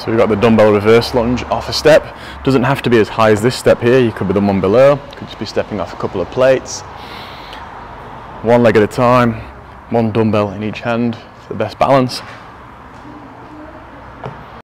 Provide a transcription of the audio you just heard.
So we've got the dumbbell reverse lunge off a step. Doesn't have to be as high as this step here. You could be the one below. Could just be stepping off a couple of plates. One leg at a time, one dumbbell in each hand for the best balance.